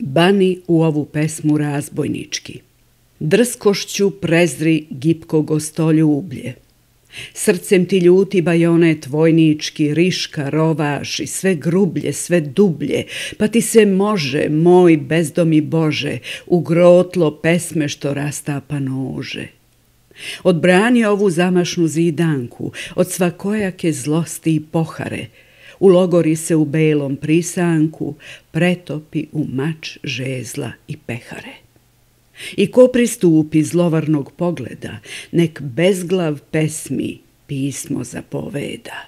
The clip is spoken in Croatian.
Bani u ovu pesmu razbojnički. Drskošću prezri gipko gostoljublje. Srcem ti ljuti bajonet vojnički, riška, rovaš i sve grublje, sve dublje, pa ti se može, moj bezdomi Bože, u grotlo pesme što rastapa nože. Odbrani ovu zamašnu zidanku od svakojake zlosti i pohare, ulogori se u belom prisanku, pretopi u mač žezla i pehare. I ko pristupi zlovarnog pogleda, nek bezglav pesmi pismo zapoveda.